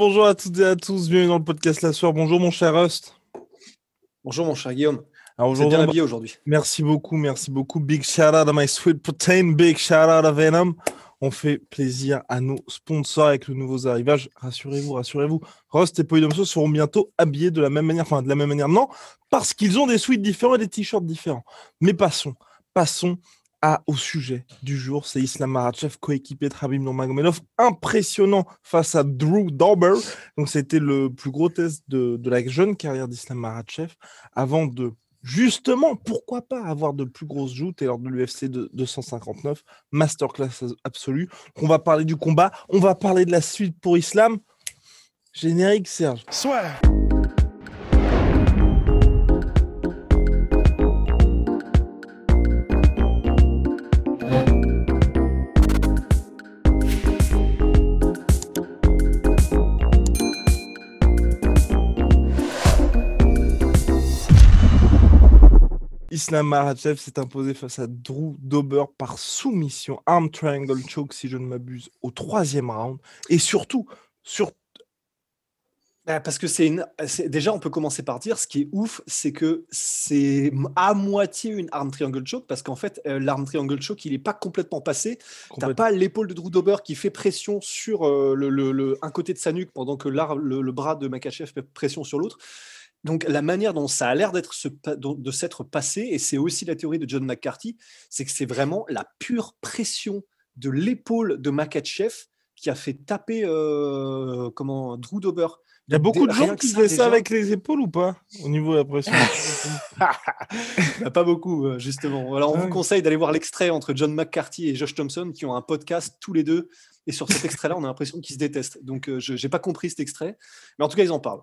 Bonjour à toutes et à tous, bienvenue dans le podcast La Soir. Bonjour mon cher Rust. Bonjour mon cher Guillaume. Alors aujourd'hui, bien habillé aujourd'hui. merci beaucoup, merci beaucoup. Big shout out à My Sweet Protein, big shout out à Venom. On fait plaisir à nos sponsors avec le nouveau arrivage. Rassurez-vous, rassurez-vous. Rust et Polydomso seront bientôt habillés de la même manière, enfin de la même manière, non, parce qu'ils ont des suites différents et des t-shirts différents. Mais passons, passons à, au sujet du jour. C'est Islam Makhachev, coéquipier de Habib Nurmagomedov, impressionnant face à Drew Dober. Donc c'était le plus gros test de, de la jeune carrière d'Islam Makhachev avant de justement, pourquoi pas avoir de plus grosses joutes et lors de l'UFC de 259, masterclass absolue. On va parler du combat, on va parler de la suite pour Islam. Générique Serge. Islam Makhachev s'est imposé face à Drew Dober par soumission, arm triangle choke si je ne m'abuse, au troisième round. Et surtout, sur... Bah, Parce que c'est une... déjà, on peut commencer par dire, ce qui est ouf, c'est que c'est à moitié une arm triangle choke, parce qu'en fait, euh, l'arm triangle choke, il n'est pas complètement passé. T'as complètement- pas l'épaule de Drew Dober qui fait pression sur euh, le, le- le- un côté de sa nuque pendant que le, le bras de Makachev fait pression sur l'autre. Donc la manière dont ça a l'air d'être se de s'être passé, et c'est aussi la théorie de John McCarthy, c'est que c'est vraiment la pure pression de l'épaule de Makachev qui a fait taper euh, comment Drew Dober. Il y a beaucoup de gens qui faisaient ça avec les épaules ou pas Au niveau de la pression? Bah, pas beaucoup, euh, justement. Alors, on vous conseille d'aller voir l'extrait entre John McCarthy et Josh Thompson qui ont un podcast tous les deux. Et sur cet extrait-là, on a l'impression qu'ils se détestent. Donc, euh, je n'ai pas compris cet extrait. Mais en tout cas, ils en parlent.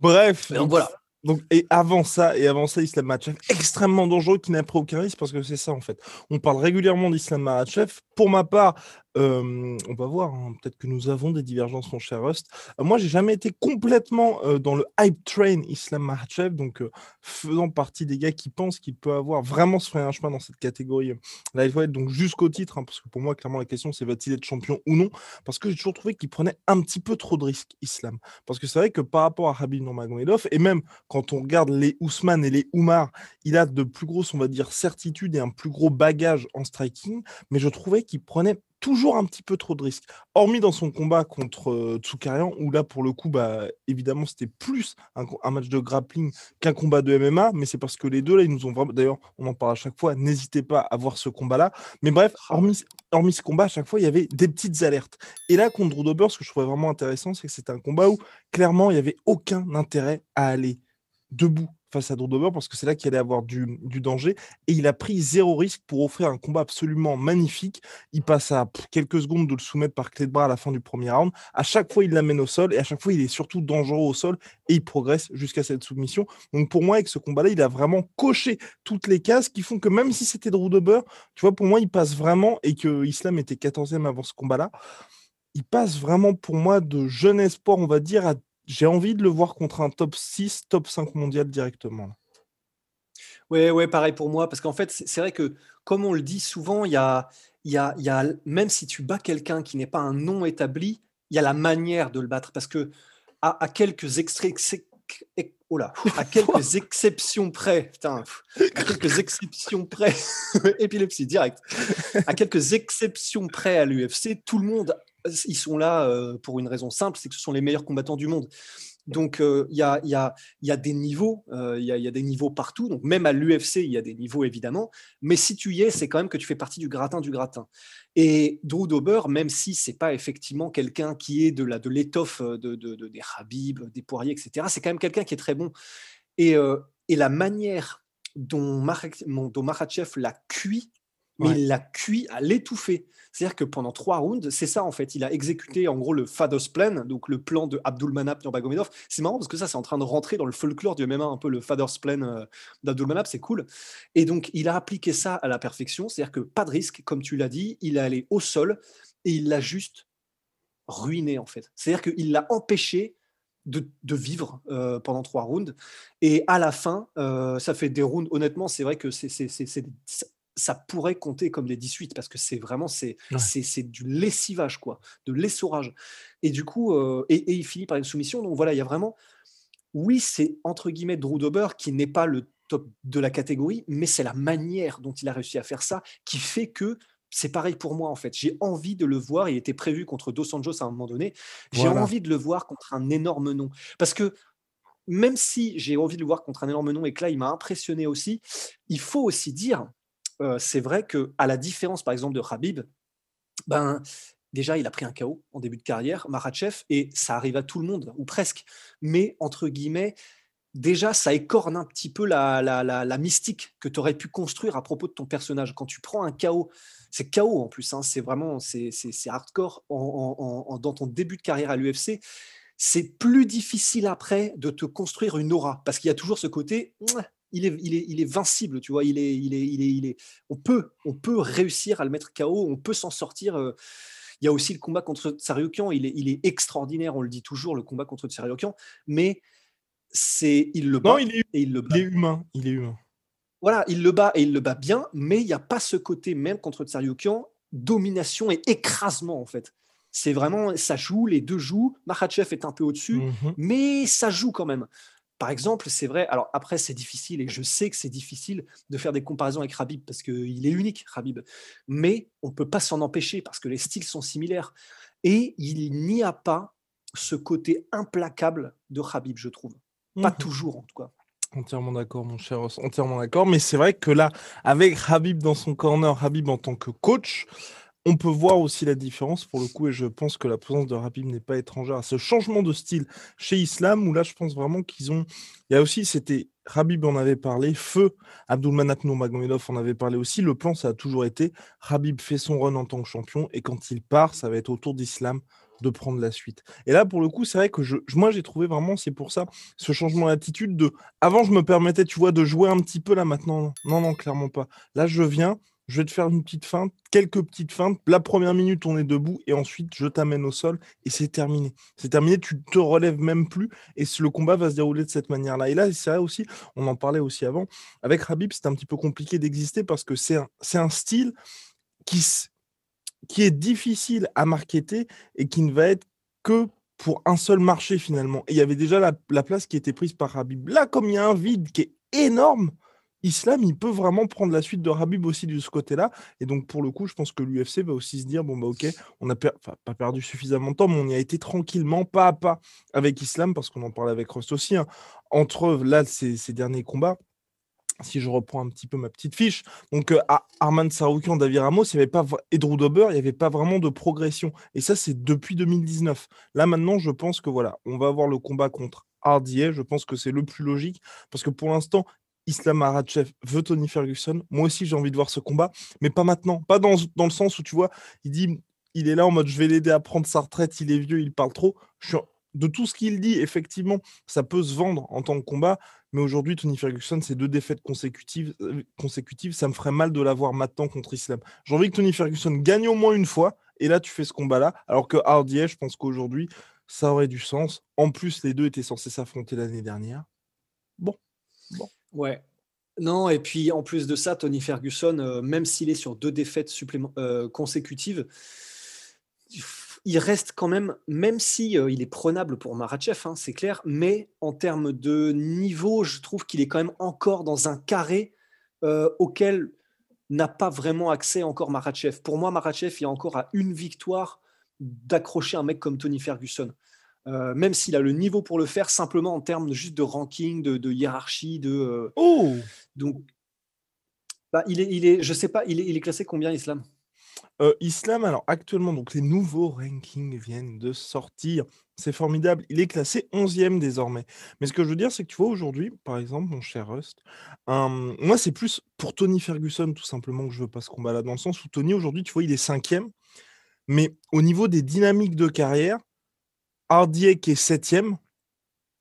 Bref, donc, voilà. Donc, et avant ça, et avant ça, Islam Makhachev, extrêmement dangereux, qui n'a pris aucun risque, parce que c'est ça en fait. On parle régulièrement d'Islam Makhachev. Pour ma part, on va voir, hein, peut-être que nous avons des divergences, mon cher Rust. Euh, moi, j'ai jamais été complètement dans le hype train Islam Makhachev, donc faisant partie des gars qui pensent qu'il peut avoir vraiment se frayer un chemin dans cette catégorie euh, lightweight, donc jusqu'au titre, hein, parce que pour moi, clairement, la question c'est va-t-il être champion ou non, parce que j'ai toujours trouvé qu'il prenait un petit peu trop de risques, Islam. Parce que c'est vrai que par rapport à Habib Nurmagomedov, et même quand on regarde les Ousmane et les Oumar, il a de plus grosses, on va dire, certitudes et un plus gros bagage en striking, mais je trouvais qu'il prenait toujours un petit peu trop de risques. Hormis dans son combat contre euh, Tsoukayan, où là, pour le coup, bah, évidemment, c'était plus un, match de grappling qu'un combat de MMA, mais c'est parce que les deux, là, ils nous ont vraiment... D'ailleurs, on en parle à chaque fois, n'hésitez pas à voir ce combat-là. Mais bref, hormis, hormis ce combat, à chaque fois, il y avait des petites alertes. Et là, contre Dober, ce que je trouvais vraiment intéressant, c'est que c'était un combat où, clairement, il n'y avait aucun intérêt à aller debout face à Drew parce que c'est là qu'il allait avoir du, danger et il a pris zéro risque pour offrir un combat absolument magnifique. Il passe à quelques secondes de le soumettre par clé de bras à la fin du premier round. À chaque fois, il l'amène au sol et à chaque fois, il est surtout dangereux au sol et il progresse jusqu'à cette soumission. Donc pour moi, avec ce combat-là, il a vraiment coché toutes les cases qui font que même si c'était Drew tu vois, pour moi, il passe vraiment et que Islam était 14e avant ce combat-là, il passe vraiment pour moi de jeune espoir, on va dire, à j'ai envie de le voir contre un top 6, top 5 mondial directement. Ouais, ouais, pareil pour moi. Parce qu'en fait, c'est vrai que, comme on le dit souvent, il y a, y a, y a, même si tu bats quelqu'un qui n'est pas un nom établi, il y a la manière de le battre. Parce que, à, à quelques extraits. Oh là, à quelques exceptions près, putain, à quelques exceptions près, épilepsie direct, à quelques exceptions près à l'UFC, tout le monde, ils sont là euh, pour une raison simple, c'est que ce sont les meilleurs combattants du monde. Donc euh, il y, a, des niveaux, euh, il y, a, des niveaux partout. Donc même à l'UFC, il y a des niveaux évidemment. Mais si tu y es, c'est quand même que tu fais partie du gratin du gratin. Et Drew Dober, même si c'est pas effectivement quelqu'un qui est de la de l'étoffe de, de, de, des Habib, des Poiriers, etc. C'est quand même quelqu'un qui est très bon. Et, et la manière dont, Mar dont Makhachev l'a cuit, mais ouais. il l'a cuit à l'étouffer. C'est-à-dire que pendant trois rounds, c'est ça en fait. Il a exécuté en gros le Fados Plan, donc le plan de Abdulmanap Nurmagomedov. C'est marrant parce que ça, c'est en train de rentrer dans le folklore du MMA, un peu le Fados Plan euh, d'Abdulmanap, c'est cool. Et donc, il a appliqué ça à la perfection. C'est-à-dire que pas de risque, comme tu l'as dit, il est allé au sol et il l'a juste ruiné en fait. C'est-à-dire qu'il l'a empêché de, de, vivre euh, pendant trois rounds. Et à la fin, euh, ça fait des rounds, honnêtement, c'est vrai que c'est ça pourrait compter comme des 18 parce que c'est vraiment c'est c'est du lessivage quoi, de l'essorage. Et du coup, euh, et, il finit par une soumission. Donc voilà, il y a vraiment, oui, c'est entre guillemets Drew Dober qui n'est pas le top de la catégorie, mais c'est la manière dont il a réussi à faire ça qui fait que c'est pareil pour moi en fait. J'ai envie de le voir. Il était prévu contre Dos Anjos à un moment donné. J'ai envie de le voir contre un énorme nom parce que même si j'ai envie de le voir contre un énorme nom et que là il m'a impressionné aussi, il faut aussi dire euh, c'est vrai que à la différence, par exemple, de Khabib, ben, déjà, il a pris un KO en début de carrière, Marachev, et ça arrive à tout le monde, ou presque. Mais, entre guillemets, déjà, ça écorne un petit peu la, la, mystique que tu aurais pu construire à propos de ton personnage. Quand tu prends un KO, c'est KO en plus, hein, c'est vraiment c'est hardcore dans ton début de carrière à l'UFC. C'est plus difficile après de te construire une aura, parce qu'il y a toujours ce côté, il est, il est, il est vincible, tu vois. Il est, il est, il est, il est, on peut, on peut réussir à le mettre KO, on peut s'en sortir. Euh. Il y a aussi le combat contre Tsariokian, il est, il est extraordinaire, on le dit toujours, le combat contre Tsariokian, mais c'est, il le bat il est, et il le bat. humain, il est humain. Voilà, il le bat et il le bat bien, mais il n'y a pas ce côté même contre Tsariokian, domination et écrasement en fait. C'est vraiment, ça joue, les deux jouent. Makhachev est un peu au-dessus, mhm. mais ça joue quand même. Par exemple, c'est vrai, alors après c'est difficile et je sais que c'est difficile de faire des comparaisons avec Rabib parce qu'il est unique, Rabib, mais on ne peut pas s'en empêcher parce que les styles sont similaires. Et il n'y a pas ce côté implacable de Rabib, je trouve. Pas mmh toujours en tout cas. Entièrement d'accord, mon cher entièrement d'accord. Mais c'est vrai que là, avec Habib dans son corner, Habib en tant que coach, on peut voir aussi la différence pour le coup, et je pense que la présence de Rabib n'est pas étrangère à ce changement de style chez Islam, où là, je pense vraiment qu'ils ont. Il y a aussi, c'était. Rabib en avait parlé, Feu, Abdulmanap Magomedov en avait parlé aussi. Le plan, ça a toujours été Rabib fait son run en tant que champion, et quand il part, ça va être au tour d'Islam de prendre la suite. Et là, pour le coup, c'est vrai que je, moi, j'ai trouvé vraiment, c'est pour ça, ce changement d'attitude de. Avant, je me permettais, tu vois, de jouer un petit peu là maintenant. Non, non, clairement pas. Là, je viens, je vais te faire une petite feinte, quelques petites feintes. La première minute, on est debout et ensuite, je t'amène au sol et c'est terminé. C'est terminé, tu te relèves même plus et le combat va se dérouler de cette manière-là. Et là, c'est vrai aussi, on en parlait aussi avant, avec Rabib, c'est un petit peu compliqué d'exister parce que c'est un, style qui, qui est difficile à marketer et qui ne va être que pour un seul marché finalement. Et il y avait déjà la, la place qui était prise par Rabib. Là, comme il y a un vide qui est énorme, Islam, il peut vraiment prendre la suite de Habib aussi de ce côté-là. Et donc, pour le coup, je pense que l'UFC va aussi se dire bon, bah, ok, on n'a pas perdu suffisamment de temps, mais on y a été tranquillement, pas à pas, avec Islam, parce qu'on en parlait avec Rust aussi. Hein. Entre là, ces, derniers combats, si je reprends un petit peu ma petite fiche, donc euh, à Arman Saroukian, David Ramos, il y avait pas et Drew Dober, il n'y avait pas vraiment de progression. Et ça, c'est depuis 2019. Là, maintenant, je pense que voilà, on va avoir le combat contre RDA. Je pense que c'est le plus logique parce que pour l'instant, Islam Makhachev veut Tony Ferguson. Moi aussi, j'ai envie de voir ce combat, mais pas maintenant. Pas dans, le sens où tu vois, il dit, il est là en mode je vais l'aider à prendre sa retraite, il est vieux, il parle trop. De tout ce qu'il dit, effectivement, ça peut se vendre en tant que combat, mais aujourd'hui, Tony Ferguson, c'est deux défaites consécutives, euh, consécutives. Ça me ferait mal de l'avoir maintenant contre Islam. J'ai envie que Tony Ferguson gagne au moins une fois, et là, tu fais ce combat-là. Alors que Hardy, je pense qu'aujourd'hui, ça aurait du sens. En plus, les deux étaient censés s'affronter l'année dernière. Bon, bon. Ouais. Non, et puis en plus de ça, Tony Ferguson, euh, même s'il est sur deux défaites euh, consécutives, il reste quand même, même si euh, est prenable pour Marachev, hein, c'est clair, mais en termes de niveau, je trouve qu'il est quand même encore dans un carré auquel n'a pas vraiment accès encore Marachev. Pour moi, Marachev, il y a encore à une victoire d'accrocher un mec comme Tony Ferguson. Euh, même s'il a le niveau pour le faire, simplement en termes juste de ranking, de, hiérarchie, de. Euh, oh Donc, bah, il est, il est, je sais pas, il est, il est classé combien Islam? Euh, Islam, alors actuellement, donc les nouveaux rankings viennent de sortir. C'est formidable. Il est classé 11e désormais. Mais ce que je veux dire, c'est que tu vois, aujourd'hui, par exemple, mon cher Rust, moi, c'est plus pour Tony Ferguson, tout simplement, que je veux pas ce combat-là, dans le sens où Tony, aujourd'hui, tu vois, il est 5e. Mais au niveau des dynamiques de carrière, Hardier qui est septième,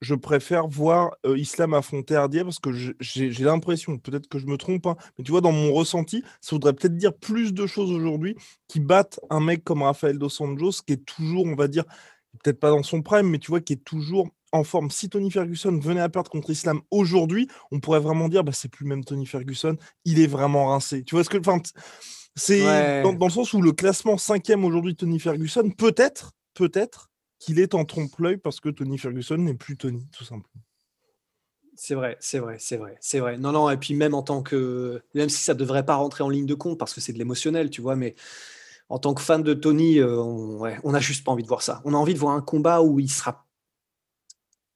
je préfère voir Islam affronter Hardier parce que j'ai l'impression, peut-être que je me trompe, hein, mais tu vois, dans mon ressenti, ça voudrait peut-être dire plus de choses aujourd'hui qui battent un mec comme Rafael Dos Anjos, qui est toujours, on va dire, peut-être pas dans son prime, mais tu vois, qui est toujours en forme. Si Tony Ferguson venait à perdre contre Islam aujourd'hui, on pourrait vraiment dire bah, c'est plus même Tony Ferguson, il est vraiment rincé. Tu vois ce que. C'est dans, le sens où le classement cinquième aujourd'hui Tony Ferguson, peut-être, peut-être qu'il est en trompe-l'œil parce que Tony Ferguson n'est plus Tony, tout simplement. C'est vrai, c'est vrai, c'est vrai, c'est vrai. Non, non, et puis même en tant que. Même si ça ne devrait pas rentrer en ligne de compte parce que c'est de l'émotionnel, tu vois, mais en tant que fan de Tony, euh, on n'a juste pas envie de voir ça. On a envie de voir un combat où il sera.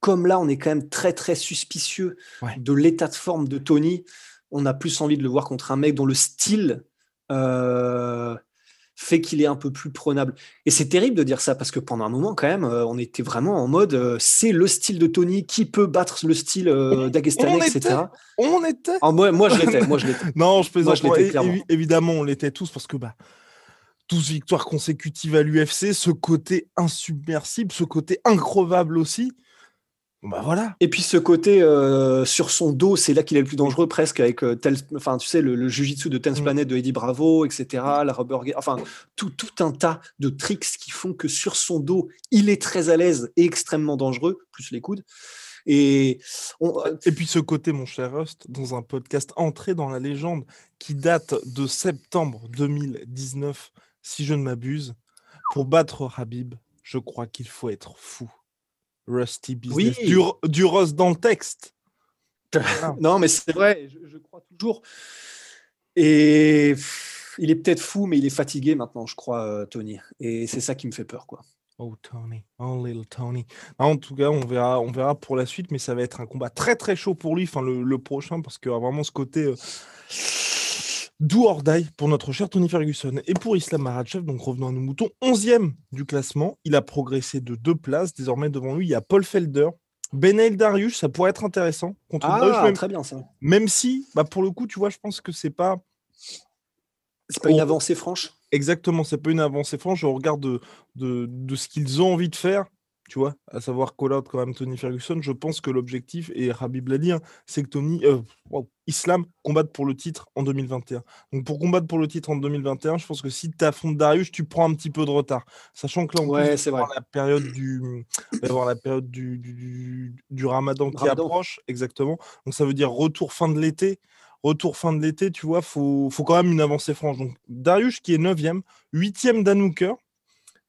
Comme là, on est quand même très, très suspicieux de l'état de forme de Tony. On a plus envie de le voir contre un mec dont le style. Euh, fait qu'il est un peu plus prenable. Et c'est terrible de dire ça parce que pendant un moment, quand même, euh, on était vraiment en mode euh, c'est le style de Tony qui peut battre le style euh, etc. On était. Ah, moi, moi, je l'étais. Moi, je l'étais. non, je plaisante. évidemment, on l'était tous parce que bah, 12 victoires consécutives à l'UFC, ce côté insubmersible, ce côté increvable aussi. Bah voilà. Et puis ce côté euh, sur son dos, c'est là qu'il est le plus dangereux presque avec euh, enfin tu sais le, le jujitsu de Tense mm. Planet de Eddie Bravo, etc. La rubber, enfin tout, tout un tas de tricks qui font que sur son dos, il est très à l'aise et extrêmement dangereux, plus les coudes. Et, euh, et puis ce côté, mon cher Rust, dans un podcast entré dans la légende qui date de septembre 2019, si je ne m'abuse, pour battre Habib, je crois qu'il faut être fou. Rusty Business. Oui. Du, du Rust dans le texte. non, mais c'est vrai, je, crois toujours. Et il est peut-être fou, mais il est fatigué maintenant, je crois, euh, Tony. Et c'est ça qui me fait peur, quoi. Oh Tony, oh little Tony. En tout cas, on verra, on verra pour la suite, mais ça va être un combat très très chaud pour lui, enfin le, prochain, parce qu'il a vraiment ce côté. Euh, Do or pour notre cher Tony Ferguson. Et pour Islam Makhachev, donc revenons à nos moutons, 11e du classement. Il a progressé de deux places. Désormais, devant lui, il y a Paul Felder. Benail Darius, ça pourrait être intéressant. Contre ah, même, très bien ça. Même si, bah, pour le coup, tu vois, je pense que c'est pas. C'est pas une avancée franche? Exactement, c'est pas une avancée franche. Je regarde de, de, de ce qu'ils ont envie de faire tu vois, à savoir quand même Tony Ferguson, je pense que l'objectif, et Habib l'a dit, hein, c'est que Tony, euh, Islam combatte pour le titre en 2021. Donc pour combattre pour le titre en 2021, je pense que si tu affrontes Darius, tu prends un petit peu de retard. Sachant que là, on ouais, c'est la période du, avoir la période du, du, Ramadan qui approche, exactement. Donc ça veut dire retour fin de l'été. Retour fin de l'été, tu vois, faut, faut quand même une avancée franche. Donc Darius qui est 9e, 8e Dan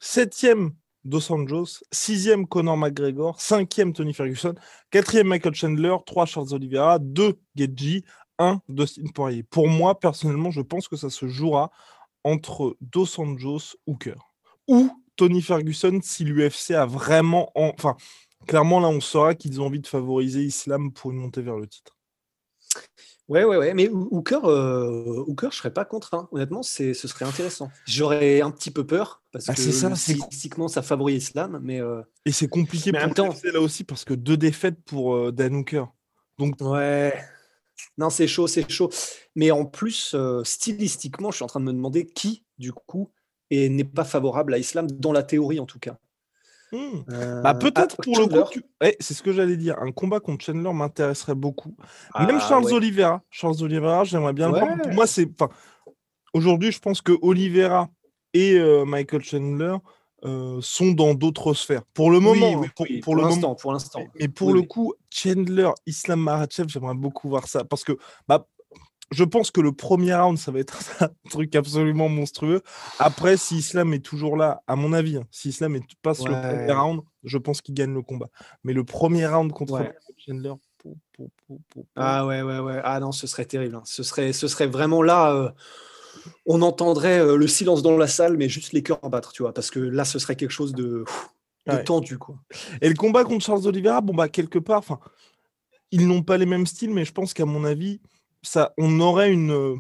7e Dos Anjos, sixième Conor McGregor, cinquième Tony Ferguson, quatrième Michael Chandler, trois Charles Oliveira, deux Gedji, un Dustin Poirier. Pour moi, personnellement, je pense que ça se jouera entre Dos Anjos Hooker ou Tony Ferguson si l'UFC a vraiment... Enfin, clairement, là, on saura qu'ils ont envie de favoriser Islam pour une montée vers le titre. Ouais, ouais, ouais. Mais Hooker, euh, Hooker je serais pas contre. Hein. Honnêtement, ce serait intéressant. J'aurais un petit peu peur parce ah, que ça, statistiquement, ça favorise Islam. Mais, euh, Et c'est compliqué pour temps... là aussi parce que deux défaites pour euh, Dan Hooker. Donc... Ouais. Non, c'est chaud, c'est chaud. Mais en plus, euh, stylistiquement, je suis en train de me demander qui, du coup, n'est pas favorable à Islam, dans la théorie en tout cas. Hmm. Euh, bah, peut-être pour le coup, eh, c'est ce que j'allais dire. Un combat contre Chandler m'intéresserait beaucoup. Même ah, Charles Oliveira. Charles Oliveira, j'aimerais bien le voir. Pour moi, c'est. Aujourd'hui, je pense que Oliveira et euh, Michael Chandler euh, sont dans d'autres sphères. Pour le moment, pour, pour, le moment. Pour l'instant. Mais pour le coup, Chandler, Islam Makhachev, j'aimerais beaucoup voir ça. Parce que bah, je pense que le premier round, ça va être un truc absolument monstrueux. Après, si Islam est toujours là, à mon avis, hein, si Islam est, passe le premier round, je pense qu'il gagne le combat. Mais le premier round contre Chandler. ah ouais, ouais, ouais. Ah non, ce serait terrible. Hein. Ce, serait, ce serait vraiment là. Euh, on entendrait euh, le silence dans la salle, mais juste les cœurs battre, tu vois, parce que là, ce serait quelque chose de, tendu, quoi. Et le combat contre Charles Oliveira, bon, bah, quelque part, enfin, ils n'ont pas les mêmes styles, mais je pense qu'à mon avis, ça, on aurait une, euh,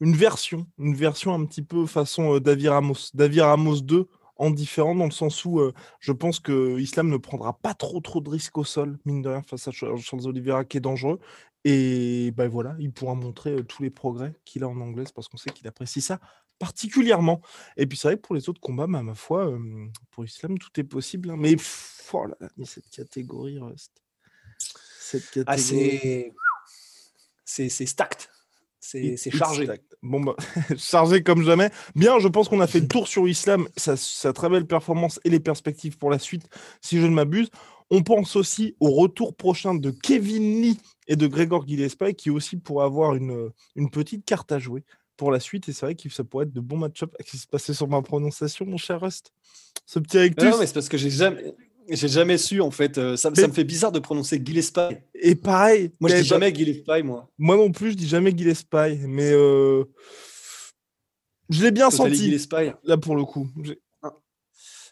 une version, une version un petit peu façon euh, David Ramos, David Ramos 2 en différent dans le sens où euh, je pense que Islam ne prendra pas trop trop de risques au sol, mine de rien, face à Charles Oliveira qui est dangereux. Et ben voilà, il pourra montrer tous les progrès qu'il a en anglaise parce qu'on sait qu'il apprécie ça particulièrement. Et puis c'est vrai que pour les autres combats, bah, ma foi, pour Islam, tout est possible. Hein. Mais oh cette catégorie reste. Cette ah, catégorie c'est stacked. C'est chargé. Bon, bah, chargé comme jamais. Bien, je pense qu'on a fait le tour sur Islam, sa, très belle performance et les perspectives pour la suite, si je ne m'abuse. On pense aussi au retour prochain de Kevin Lee et de Gregor Gillespie qui aussi pourraient avoir une, une petite carte à jouer pour la suite. Et c'est vrai que ça pourrait être de bons match-up. Qu'est-ce qui se passait sur ma prononciation, mon cher Rust? Ce petit rectus. Non, mais c'est parce que j'ai jamais. J'ai jamais su en fait. Euh, ça, ça, me fait bizarre de prononcer Gillespie. Et pareil. Moi, je dis jamais Gillespie, moi. Moi non plus, je dis jamais Gillespie. Mais euh... je l'ai bien senti. Gillespie. Là pour le coup. Ah.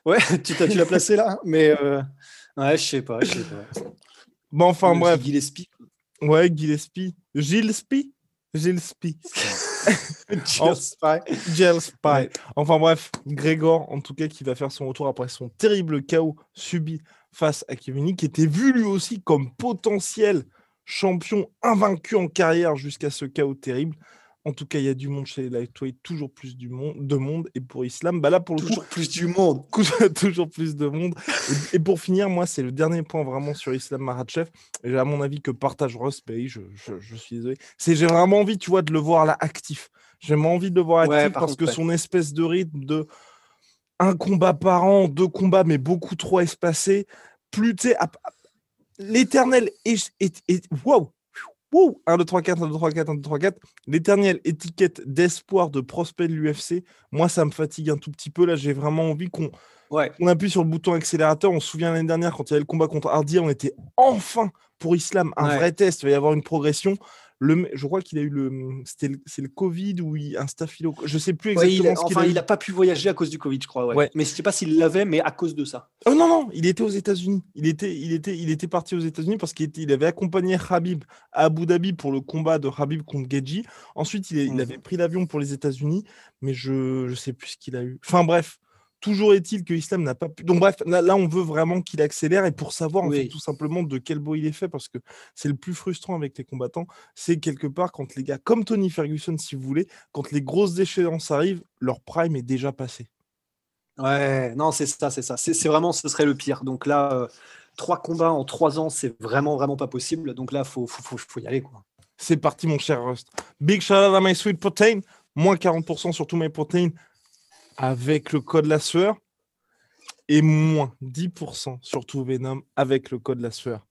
Ouais, tu l'as placé là. Mais euh... ouais, je sais pas, je sais pas. Bon, enfin bref. Gillespie. Ouais, Gillespie. Gillespie Gillespie. Spy. Enfin bref, Grégor, en tout cas, qui va faire son retour après son terrible chaos subi face à Kevin qui était vu lui aussi comme potentiel champion invaincu en carrière jusqu'à ce chaos terrible. En tout cas, il y a du monde chez Lightweight, toujours plus du monde, de monde. Et pour Islam, bah là, pour le toujours plus du monde. toujours plus de monde. Et, pour finir, moi, c'est le dernier point vraiment sur Islam Maratchev. Et j'ai à mon avis que partage Russ Bay, je, je, suis désolé. C'est, j'ai vraiment envie, tu vois, de le voir là actif. J'ai vraiment envie de le voir actif parce que son espèce de rythme de un combat par an, deux combats, mais beaucoup trop espacés. Plus, tu sais, l'éternel est, est, est, wow, 1, 2, 3, 4, 1, 2, 3, 4, 1, 2, 3, 4. L'éternelle étiquette d'espoir de prospect de l'UFC, moi, ça me fatigue un tout petit peu. Là, j'ai vraiment envie qu'on ouais. appuie sur le bouton accélérateur. On se souvient l'année dernière, quand il y avait le combat contre Hardy, on était enfin pour Islam, un vrai test. Il va y avoir une progression je crois qu'il a eu le. C'est le, Covid ou un staphylo. Je sais plus exactement ce qu'il a. il n'a pas pu voyager à cause du Covid, je crois. Ouais. Mais je ne sais pas s'il l'avait, mais à cause de ça. Oh non, non, il était aux États-Unis. Il était, il, était, il était parti aux États-Unis parce qu'il il avait accompagné Habib à Abu Dhabi pour le combat de Habib contre Geji. Ensuite, il, il mmh. avait pris l'avion pour les États-Unis, mais je ne sais plus ce qu'il a eu. Enfin bref, Toujours est-il que Islam n'a pas pu. Donc, bref, là, on veut vraiment qu'il accélère et pour savoir en fait, tout simplement de quel beau il est fait, parce que c'est le plus frustrant avec les combattants, c'est quelque part quand les gars, comme Tony Ferguson, si vous voulez, quand les grosses échéances arrivent, leur prime est déjà passé. Ouais, non, c'est ça, c'est ça. C'est vraiment, ce serait le pire. Donc là, euh, trois combats en trois ans, c'est vraiment, vraiment pas possible. Donc là, faut, faut, faut, y aller, quoi. C'est parti, mon cher Rust. Big shout out à My Sweet Protein. Moins 40% sur tous mes protéines avec le code la sueur et moins 10% sur tout Venom avec le code la sueur.